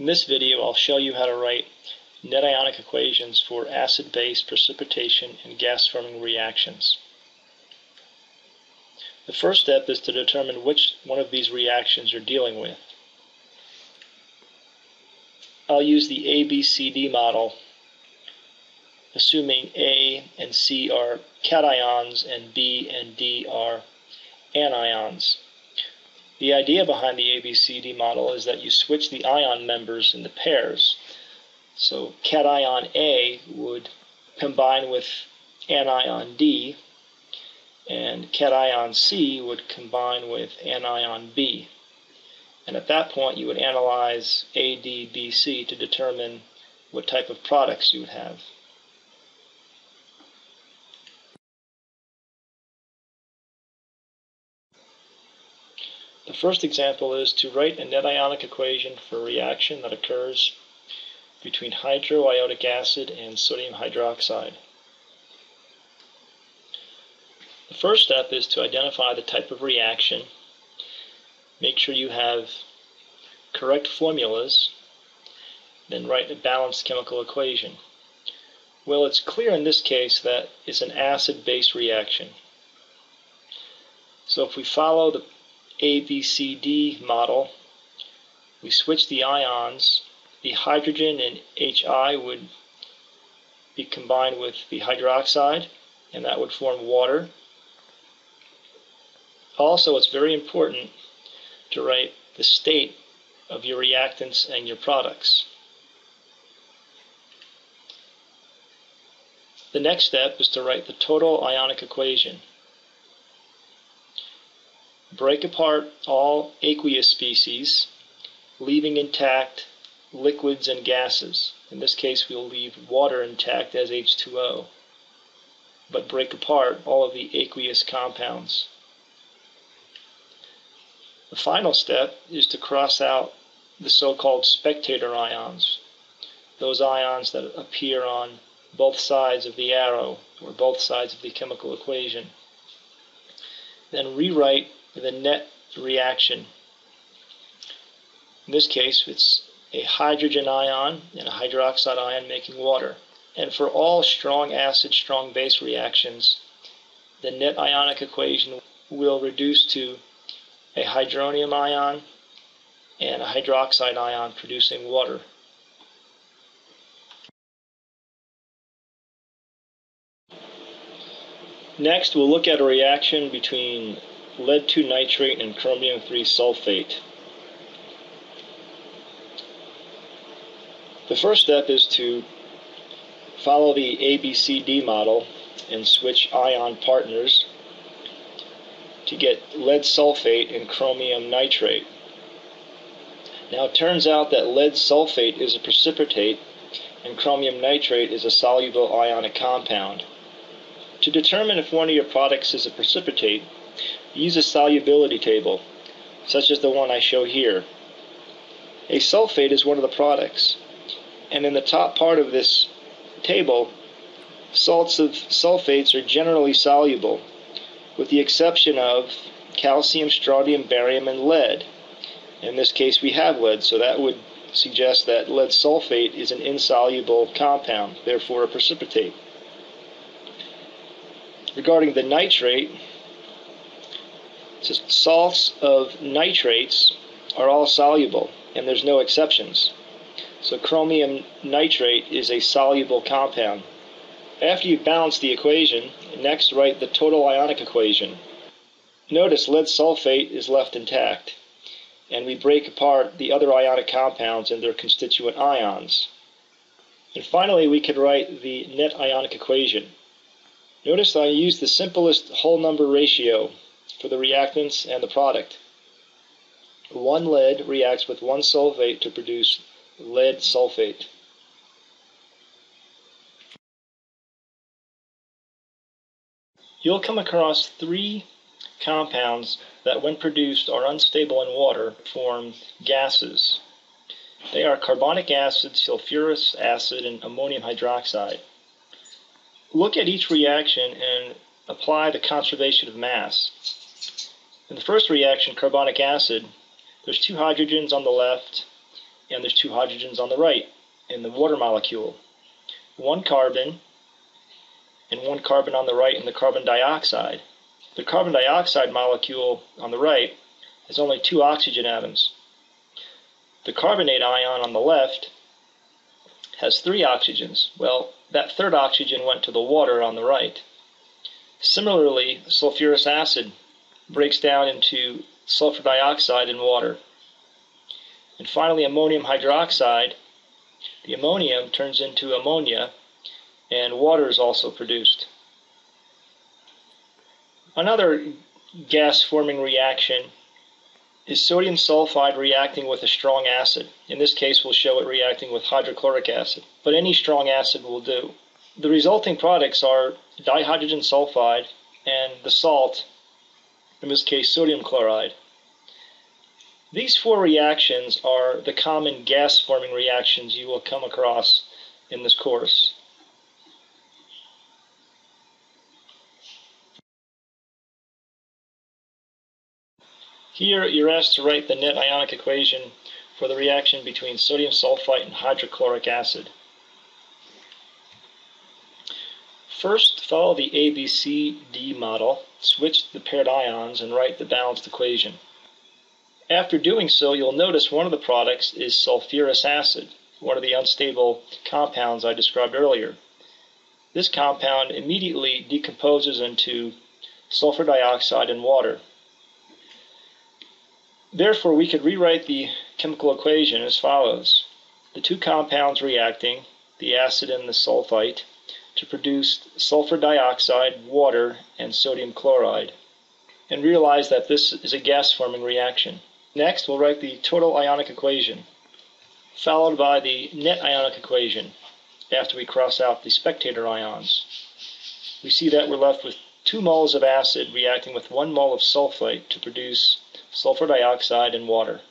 In this video I'll show you how to write net ionic equations for acid-base precipitation and gas forming reactions. The first step is to determine which one of these reactions you're dealing with. I'll use the ABCD model assuming A and C are cations and B and D are anions. The idea behind the ABCD model is that you switch the ion members in the pairs. So cation A would combine with anion D, and cation C would combine with anion B. And at that point, you would analyze A, D, B, C to determine what type of products you would have. The first example is to write a net ionic equation for a reaction that occurs between hydroiodic acid and sodium hydroxide. The first step is to identify the type of reaction. Make sure you have correct formulas, then write a balanced chemical equation. Well, it's clear in this case that it's an acid-base reaction. So if we follow the ABCD model, we switch the ions. The hydrogen in HI would be combined with the hydroxide, and that would form water. Also, it's very important to write the state of your reactants and your products. The next step is to write the total ionic equation break apart all aqueous species, leaving intact liquids and gases. In this case, we'll leave water intact as H2O, but break apart all of the aqueous compounds. The final step is to cross out the so-called spectator ions, those ions that appear on both sides of the arrow, or both sides of the chemical equation. Then rewrite the net reaction. In this case, it's a hydrogen ion and a hydroxide ion making water. And for all strong acid, strong base reactions, the net ionic equation will reduce to a hydronium ion and a hydroxide ion producing water. Next, we'll look at a reaction between lead 2 nitrate and chromium 3 sulfate. The first step is to follow the ABCD model and switch ion partners to get lead sulfate and chromium nitrate. Now it turns out that lead sulfate is a precipitate and chromium nitrate is a soluble ionic compound. To determine if one of your products is a precipitate, Use a solubility table, such as the one I show here. A sulfate is one of the products, and in the top part of this table, salts of sulfates are generally soluble, with the exception of calcium, strontium, barium, and lead. In this case, we have lead, so that would suggest that lead sulfate is an insoluble compound, therefore a precipitate. Regarding the nitrate, salts of nitrates are all soluble, and there's no exceptions. So chromium nitrate is a soluble compound. After you balance the equation, next write the total ionic equation. Notice lead sulfate is left intact, and we break apart the other ionic compounds and their constituent ions. And finally, we can write the net ionic equation. Notice I use the simplest whole number ratio for the reactants and the product. One lead reacts with one sulfate to produce lead sulfate. You'll come across three compounds that when produced are unstable in water form gases. They are carbonic acid, sulfurous acid, and ammonium hydroxide. Look at each reaction and apply the conservation of mass. In the first reaction, carbonic acid, there's two hydrogens on the left and there's two hydrogens on the right in the water molecule. One carbon and one carbon on the right in the carbon dioxide. The carbon dioxide molecule on the right has only two oxygen atoms. The carbonate ion on the left has three oxygens. Well, that third oxygen went to the water on the right. Similarly, sulfurous acid breaks down into sulfur dioxide and water. And finally, ammonium hydroxide, the ammonium turns into ammonia, and water is also produced. Another gas forming reaction is sodium sulfide reacting with a strong acid. In this case, we'll show it reacting with hydrochloric acid, but any strong acid will do. The resulting products are dihydrogen sulfide and the salt, in this case sodium chloride. These four reactions are the common gas forming reactions you will come across in this course. Here you're asked to write the net ionic equation for the reaction between sodium sulfite and hydrochloric acid. First, follow the ABCD model, switch the paired ions, and write the balanced equation. After doing so, you'll notice one of the products is sulfurous acid, one of the unstable compounds I described earlier. This compound immediately decomposes into sulfur dioxide and water. Therefore, we could rewrite the chemical equation as follows. The two compounds reacting, the acid and the sulfite, to produce sulfur dioxide, water, and sodium chloride. And realize that this is a gas-forming reaction. Next, we'll write the total ionic equation, followed by the net ionic equation after we cross out the spectator ions. We see that we're left with 2 moles of acid reacting with 1 mole of sulfite to produce sulfur dioxide and water.